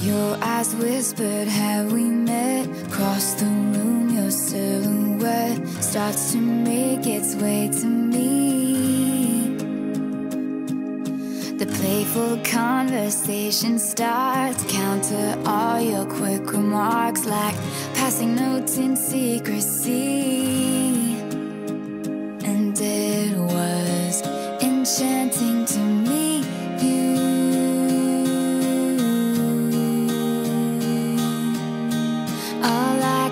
Your eyes whispered, Have we met? Across the room, your silhouette starts to make its way to me. The playful conversation starts, counter all your quick remarks like passing notes in secrecy.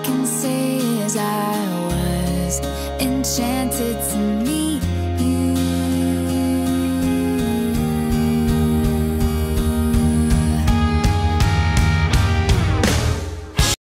Can say is I was enchanted to